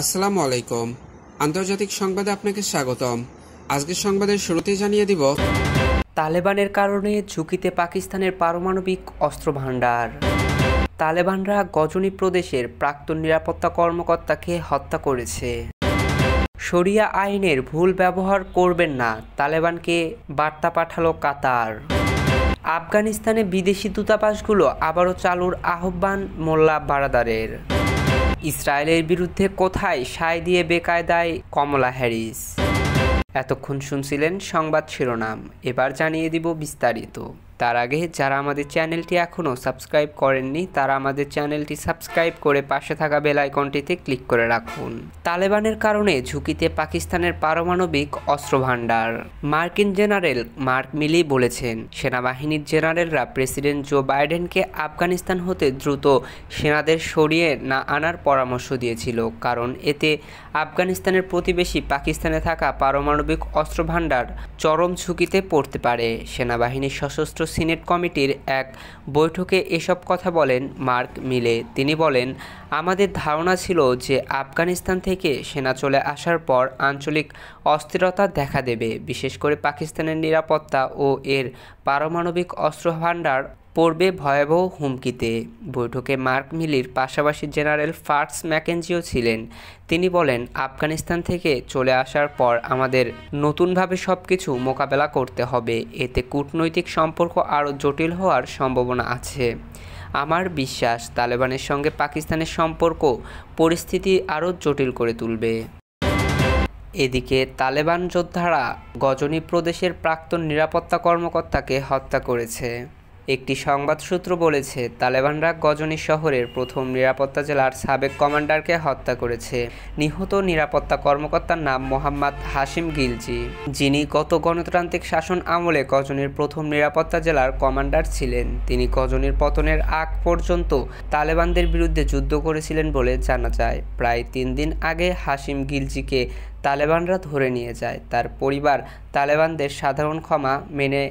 আসসালামু আলাইকুম। আন্তর্জাতিক সংবাদে আপনাকে স্বাগতম। আজকের সংবাদের শুরুতেই জানিয়ে দিব। তালেবানের কারণে ঝুঁকিতে পাকিস্তানের পারমাণবিক অস্ত্র ভাণ্ডার তালেবানরা গজনী প্রদেশের প্রাক্তন নিরাপত্তা কর্মকর্তাকে হত্যা করেছে। শরিয়া আইনের ভুল ব্যবহার করবেন না, তালেবানকে বার্তা পাঠালো কাতার। আফগানিস্তানে বিদেশি দূতাবাসগুলো আবারও চালুর আহ্বান মোল্লা বারাদারের। ইসরায়েলের বিরুদ্ধে কোথায় সায় দিয়ে বেকায়দায় কমলা হ্যারিস? এতক্ষণ শুনছিলেন সংবাদ শিরোনাম। এবার জানিয়ে দিব বিস্তারিত। তার আগে যারা আমাদের চ্যানেলটি এখনও সাবস্ক্রাইব করেননি, তারা আমাদের চ্যানেলটি সাবস্ক্রাইব করে পাশে থাকা বেল আইকনটিতে ক্লিক করে রাখুন। তালেবানের কারণে ঝুঁকিতে পাকিস্তানের পারমাণবিক অস্ত্র ভাণ্ডার মার্কিন জেনারেল মার্ক মিলি বলেছেন, সেনাবাহিনীর জেনারেলরা প্রেসিডেন্ট জো বাইডেনকে আফগানিস্তান হতে দ্রুত সেনাদের সরিয়ে না আনার পরামর্শ দিয়েছিল, কারণ এতে আফগানিস্তানের প্রতিবেশী পাকিস্তানে থাকা পারমাণবিক অস্ত্র ভাণ্ডার চরম ঝুঁকিতে পড়তে পারে। সেনাবাহিনীর সশস্ত্র সিনেট কমিটির এক বৈঠকে এসব কথা বলেন মার্ক মিলে। তিনি বলেন, আমাদের ধারণা ছিল যে আফগানিস্তান থেকে সেনা চলে আসার পর আঞ্চলিক অস্থিরতা দেখা দেবে, বিশেষ করে পাকিস্তানের নিরাপত্তা ও এর পারমাণবিক অস্ত্র ভাণ্ডার পড়বে ভয়াবহ হুমকিতে। বৈঠকে মার্ক মিলির পাশাপাশি জেনারেল ফার্টস ম্যাকেঞ্জিও ছিলেন। তিনি বলেন, আফগানিস্তান থেকে চলে আসার পর আমাদের নতুনভাবে সব কিছু মোকাবেলা করতে হবে। এতে কূটনৈতিক সম্পর্ক আরও জটিল হওয়ার সম্ভাবনা আছে। আমার বিশ্বাস, তালেবানের সঙ্গে পাকিস্তানের সম্পর্ক পরিস্থিতি আরও জটিল করে তুলবে। এদিকে, তালেবান যোদ্ধারা গজনী প্রদেশের প্রাক্তন নিরাপত্তা কর্মকর্তাকে হত্যা করেছে। একটি সংবাদ সূত্র বলেছে, তালেবানরা গজনী শহরের প্রথম নিরাপত্তা জেলার সাবেক কমান্ডারকে হত্যা করেছে। নিহত নিরাপত্তা কর্মকর্তার নাম মোহাম্মদ হাসিম গিলজি, যিনি গত গণতান্ত্রিক শাসন আমলে গজনীর প্রথম নিরাপত্তা জেলার কমান্ডার ছিলেন। তিনি গজনীর পতনের আগ পর্যন্ত তালেবানদের বিরুদ্ধে যুদ্ধ করেছিলেন বলে জানা যায়। প্রায় তিন দিন আগে হাসিম গিলজিকে তালেবানরা ধরে নিয়ে যায়। তার পরিবার তালেবানদের সাধারণ ক্ষমা মেনে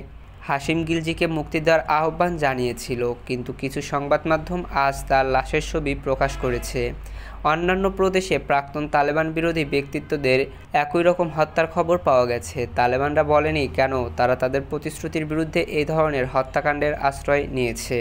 হাসিম গিলজিকে মুক্তি দেওয়ার আহ্বান জানিয়েছিল, কিন্তু কিছু সংবাদ মাধ্যম আজ তার লাশের ছবি প্রকাশ করেছে। অন্যান্য প্রদেশে প্রাক্তন তালেবান বিরোধী ব্যক্তিত্বদের একই রকম হত্যার খবর পাওয়া গেছে। তালেবানরা বলেনি কেন তারা তাদের প্রতিশ্রুতির বিরুদ্ধে এই ধরনের হত্যাকাণ্ডের আশ্রয় নিয়েছে।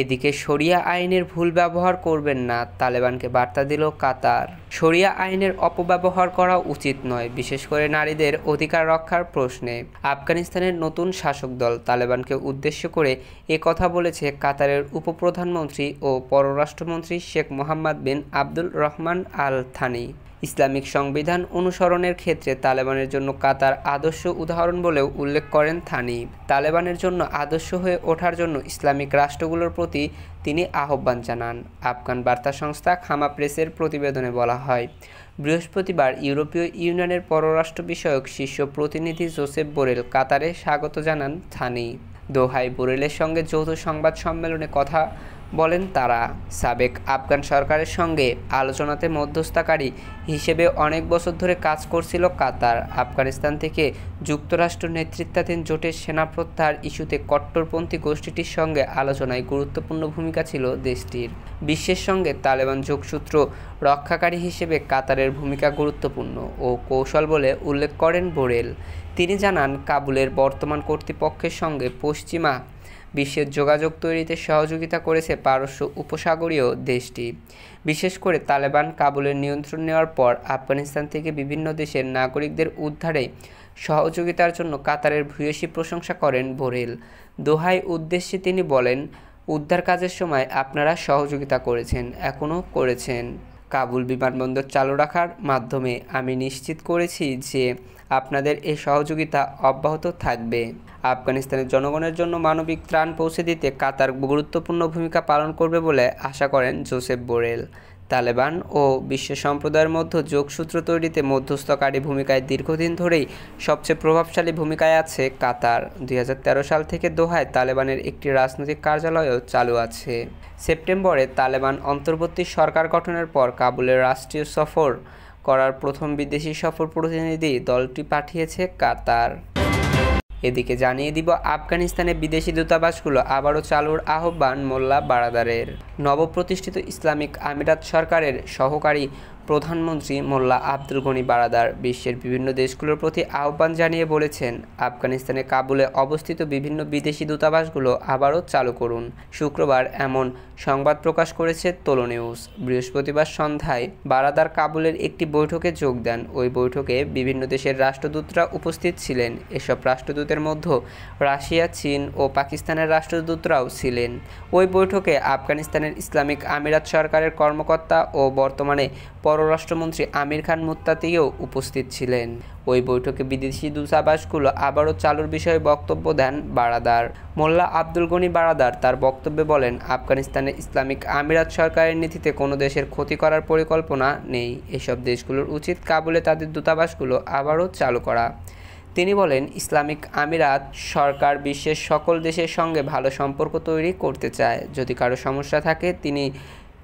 এদিকে শরিয়া আইনের ভুল ব্যবহার করবেন না, তালেবানকে বার্তা দিল কাতার। শরিয়া আইনের অপব্যবহার করা উচিত নয়, বিশেষ করে নারীদের অধিকার রক্ষার প্রশ্নে। আফগানিস্তানের নতুন শাসক দল তালেবানকে উদ্দেশ্য করে এ কথা বলেছে কাতারের উপপ্রধানমন্ত্রী ও পররাষ্ট্রমন্ত্রী Sheikh Mohammed bin Abdul Rahman Al Thani Islamic সংবিধান অনুসরণের ক্ষেত্রে তালেবানের জন্য কাতার আদর্শ উদাহরণ বলেও উল্লেখ করেন থানি। তালেবানের জন্য আদর্শ হয়ে ওঠার জন্য ইসলামিক রাষ্ট্রগুলোর প্রতি তিনি আহ্বান জানান। আফগান বার্তা সংস্থা খামা প্রেসের প্রতিবেদনে বলা হয়, বৃহস্পতিবার ইউরোপীয় ইউনিয়নের পররাষ্ট্র বিষয়ক শীর্ষ প্রতিনিধি জোসেফ বোরেল কাতারে স্বাগত জানান থানি। দোহাই বোরেলের সঙ্গে যৌথ সংবাদ সম্মেলনে কথা বলেন তারা, সাবেক আফগান সরকারের সঙ্গে আলোচনাতে মধ্যস্থকারী হিসেবে অনেক বছর ধরে কাজ করছিল কাতার। আফগানিস্তান থেকে যুক্তরাষ্ট্র নেতৃত্বাধীন জোটের সেনা প্রত্যাহার ইস্যুতে কট্টরপন্থী গোষ্ঠীটির সঙ্গে আলোচনায় গুরুত্বপূর্ণ ভূমিকা ছিল দেশটির। বিশ্বের সঙ্গে তালেবান যোগসূত্র রক্ষাকারী হিসেবে কাতারের ভূমিকা গুরুত্বপূর্ণ ও কৌশল বলে উল্লেখ করেন বোরেল। তিনি জানান, কাবুলের বর্তমান কর্তৃপক্ষের সঙ্গে পশ্চিমা বিশ্বের যোগাযোগ তৈরিতে সহযোগিতা করেছে পারস্য উপসাগরীয় দেশটি। বিশেষ করে তালেবান কাবুলের নিয়ন্ত্রণ নেওয়ার পর আফগানিস্তান থেকে বিভিন্ন দেশের নাগরিকদের উদ্ধারে সহযোগিতার জন্য কাতারের ভূয়সী প্রশংসা করেন বোরেল। দোহাই উদ্দেশ্যে তিনি বলেন, উদ্ধার কাজের সময় আপনারা সহযোগিতা করেছেন এখনও করেছেন। কাবুল বিমানবন্দর চালু রাখার মাধ্যমে আমি নিশ্চিত করেছি যে আপনাদের এই সহযোগিতা অব্যাহত থাকবে। আফগানিস্তানের জনগণের জন্য মানবিক ত্রাণ পৌঁছে দিতে কাতার গুরুত্বপূর্ণ ভূমিকা পালন করবে বলে আশা করেন জোসেফ বোরেল। তালেবান ও বিশ্ব সম্প্রদায়ের মধ্যে যোগসূত্র তৈরিতে মধ্যস্থকারী ভূমিকায় দীর্ঘদিন ধরেই সবচেয়ে প্রভাবশালী ভূমিকায় আছে কাতার। দুই হাজার তেরো সাল থেকে দোহায় তালেবানের একটি রাজনৈতিক কার্যালয়ও চালু আছে। সেপ্টেম্বরে তালেবান অন্তর্বর্তী সরকার গঠনের পর কাবুলের রাষ্ট্রীয় সফর করার প্রথম বিদেশি সফর প্রতিনিধি দলটি পাঠিয়েছে কাতার। এদিকে জানিয়ে দিব, আফগানিস্তানে বিদেশি দূতাবাসগুলো আবারও চালুর আহ্বান মোল্লা বারাদারের। নবপ্রতিষ্ঠিত ইসলামিক আমিরাত সরকারের সহকারী প্রধানমন্ত্রী মোল্লা আব্দুল গনি বারাদার বিশ্বের বিভিন্ন দেশগুলোর প্রতি আহ্বান জানিয়ে বলেছেন, আফগানিস্তানে কাবুলে অবস্থিত বিভিন্ন বিদেশি দূতাবাসগুলো আবারও চালু করুন। শুক্রবার এমন সংবাদ প্রকাশ করেছে তোলো নিউজ বৃহস্পতিবার সন্ধ্যায় বারাদার কাবুলের একটি বৈঠকে যোগ দেন। ওই বৈঠকে বিভিন্ন দেশের রাষ্ট্রদূতরা উপস্থিত ছিলেন। এসব রাষ্ট্রদূতের মধ্যে রাশিয়া, চীন ও পাকিস্তানের রাষ্ট্রদূতরাও ছিলেন। ওই বৈঠকে আফগানিস্তানের ইসলামিক আমিরাত সরকারের কর্মকর্তা ও বর্তমানে পররাষ্ট্রমন্ত্রী আমির খান মুত্তাতিও উপস্থিত ছিলেন। ওই বৈঠকে বিদেশি দূতাবাসগুলো আবারও চালুর বিষয়ে বক্তব্য দেন বারাদার। মোল্লা আব্দুল গনি বারাদার তার বক্তব্যে বলেন, আফগানিস্তানে ইসলামিক আমিরাত সরকারের নীতিতে কোনো দেশের ক্ষতি করার পরিকল্পনা নেই। এসব দেশগুলোর উচিত কাবুলে তাদের দূতাবাসগুলো আবারও চালু করা। তিনি বলেন, ইসলামিক আমিরাত সরকার বিশ্বের সকল দেশের সঙ্গে ভালো সম্পর্ক তৈরি করতে চায়। যদি কারও সমস্যা থাকে, তিনি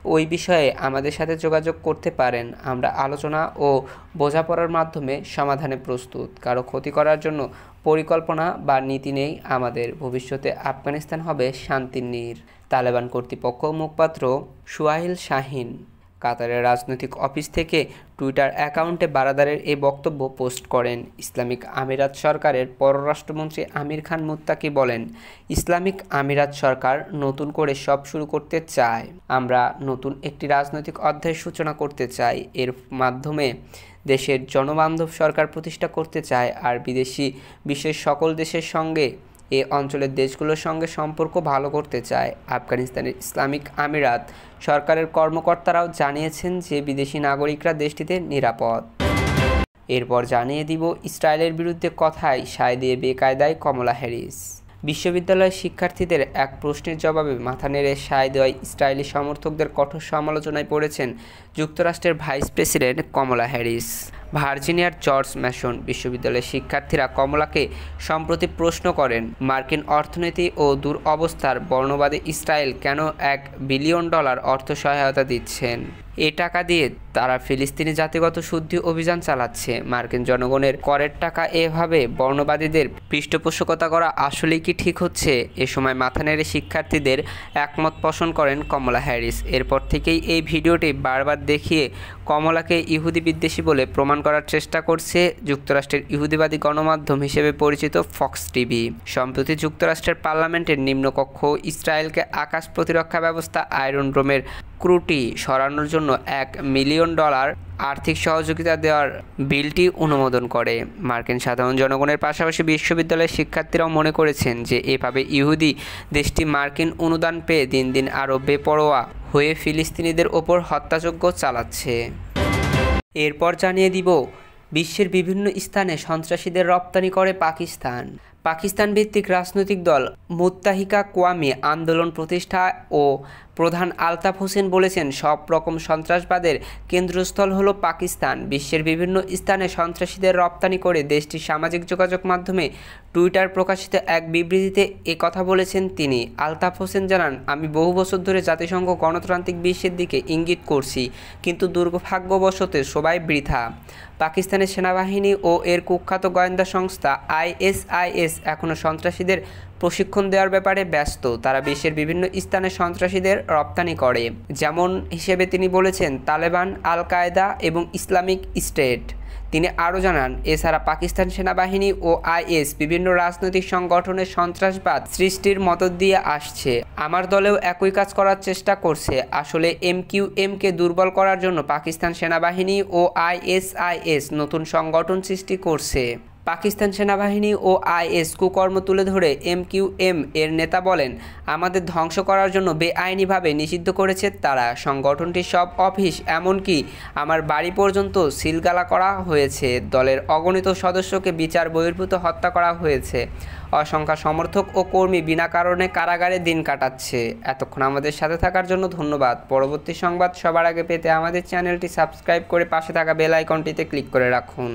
ওই বিষয়ে আমাদের সাথে যোগাযোগ করতে পারেন। আমরা আলোচনা ও বোঝাপড়ার মাধ্যমে সমাধানে প্রস্তুত। কারও ক্ষতি করার জন্য পরিকল্পনা বা নীতি নেই। আমাদের ভবিষ্যতে আফগানিস্তান হবে শান্তির নীর। তালেবান কর্তৃপক্ষ মুখপাত্র সুয়াহিল শাহিন। কাতারের রাজনৈতিক অফিস থেকে টুইটার অ্যাকাউন্টে বারাদারের এই বক্তব্য পোস্ট করেন। ইসলামিক আমিরাত সরকারের পররাষ্ট্রমন্ত্রী আমির খান মুত্তাকি বলেন, ইসলামিক আমিরাত সরকার নতুন করে সব শুরু করতে চায়। আমরা নতুন একটি রাজনৈতিক অধ্যায়ের সূচনা করতে চাই। এর মাধ্যমে দেশের জনবান্ধব সরকার প্রতিষ্ঠা করতে চায় আর বিদেশি বিশ্বের সকল দেশের সঙ্গে এ অঞ্চলের দেশগুলোর সঙ্গে সম্পর্ক ভালো করতে চায় আফগানিস্তানের ইসলামিক আমিরাত। সরকারের কর্মকর্তারাও জানিয়েছেন যে বিদেশি নাগরিকরা দেশটিতে নিরাপদ। এরপর জানিয়ে দিব ইসরায়েলের বিরুদ্ধে কথায় সায় দিয়ে বেকায়দায় কমলা হ্যারিস। বিশ্ববিদ্যালয়ের শিক্ষার্থীদের এক প্রশ্নের জবাবে মাথা নেড়ে সায় দেওয়ায় ইসরায়েলি সমর্থকদের কঠোর সমালোচনায় পড়েছেন যুক্তরাষ্ট্রের ভাইস প্রেসিডেন্ট কমলা হ্যারিস। ভার্জিনিয়ার জর্জ ম্যাশন বিশ্ববিদ্যালয়ের শিক্ষার্থীরা কমলাকে সম্প্রতি প্রশ্ন করেন, মার্কিন অর্থনীতি ও দুরবস্থার বর্ণবাদী ইসরায়েল কেন এক বিলিয়ন ডলার অর্থ সহায়তা দিচ্ছেন? এ টাকা দিয়ে তারা ফিলিস্তিনি জাতিগত শুদ্ধি অভিযান চালাচ্ছে। মার্কিন জনগণের করের টাকা এভাবে বর্ণবাদীদের পৃষ্ঠপোষকতা করা আসলেই কি ঠিক হচ্ছে? এ সময় মাথা নেড়ে শিক্ষার্থীদের একমত পোষণ করেন কমলা হ্যারিস। এরপর থেকেই এই ভিডিওটি বারবার দেখিয়ে কমলাকে ইহুদি বিদ্বেষী বলে প্রমাণ করার চেষ্টা করছে যুক্তরাষ্ট্রের ইহুদিবাদী গণমাধ্যম হিসেবে পরিচিত ফক্স টিভি। সম্প্রতি যুক্তরাষ্ট্রের পার্লামেন্টের নিম্নকক্ষ ইসরায়েলকে আকাশ প্রতিরক্ষা ব্যবস্থা আয়রন ড্রোমের ক্রুটি সরানোর জন্য এক মিলিয়ন ডলার আর্থিক সহযোগিতা দেওয়ার বিলটি অনুমোদন করে। মার্কিন সাধারণ জনগণের পাশাপাশি বিশ্ববিদ্যালয়ের শিক্ষার্থীরাও মনে করেছেন যে এভাবে ইহুদি দেশটি মার্কিন অনুদান পেয়ে দিন দিন আরও বেপরোয়া হয়ে ফিলিস্তিনিদের ওপর হত্যাযজ্ঞ চালাচ্ছে। এরপর জানিয়ে দিব বিশ্বের বিভিন্ন স্থানে সন্ত্রাসীদের রপ্তানি করে পাকিস্তান। পাকিস্তান ভিত্তিক রাজনৈতিক দল মুত্তাহিকা কোয়ামি আন্দোলন প্রতিষ্ঠা ও প্রধান আলতাফ হোসেন বলেছেন, সব রকম সন্ত্রাসবাদের কেন্দ্রস্থল হলো পাকিস্তান। বিশ্বের বিভিন্ন স্থানে সন্ত্রাসীদের রপ্তানি করে দেশটির সামাজিক যোগাযোগ মাধ্যমে টুইটার প্রকাশিত এক বিবৃতিতে এ কথা বলেছেন তিনি। আলতাফ হোসেন জানান, আমি বহু বছর ধরে জাতিসংঘ গণতান্ত্রিক বিশ্বের দিকে ইঙ্গিত করছি, কিন্তু দুর্ভাগ্যবশত সবাই বৃথা। পাকিস্তানের সেনাবাহিনী ও এর কুখ্যাত গোয়েন্দা সংস্থা আইএসআইএস এখনও সন্ত্রাসীদের প্রশিক্ষণ দেওয়ার ব্যাপারে ব্যস্ত। তারা বিশ্বের বিভিন্ন স্থানে সন্ত্রাসীদের রপ্তানি করে। যেমন হিসেবে তিনি বলেছেন, তালেবান আল কায়দা এবং ইসলামিক স্টেট। তিনি আরও জানান, এছাড়া পাকিস্তান সেনাবাহিনী ও আইএস বিভিন্ন রাজনৈতিক সংগঠনের সন্ত্রাসবাদ সৃষ্টির মদত দিয়ে আসছে। আমার দলেও একই কাজ করার চেষ্টা করছে। আসলে এমকিউ এমকে দুর্বল করার জন্য পাকিস্তান সেনাবাহিনী ও আইএসআইএস নতুন সংগঠন সৃষ্টি করছে। পাকিস্তান সেনাবাহিনী ও আইএস কুকর্ম তুলে ধরে এম কিউ এম এর নেতা বলেন, আমাদের ধ্বংস করার জন্য বেআইনিভাবে নিষিদ্ধ করেছে তারা। সংগঠনটির সব অফিস, এমনকি আমার বাড়ি পর্যন্ত সিলগালা করা হয়েছে। দলের অগণিত সদস্যকে বিচার বহির্ভূত হত্যা করা হয়েছে। অসংখ্য সমর্থক ও কর্মী বিনা কারণে কারাগারে দিন কাটাচ্ছে। এতক্ষণ আমাদের সাথে থাকার জন্য ধন্যবাদ। পরবর্তী সংবাদ সবার আগে পেতে আমাদের চ্যানেলটি সাবস্ক্রাইব করে পাশে থাকা বেল আইকনটিতে ক্লিক করে রাখুন।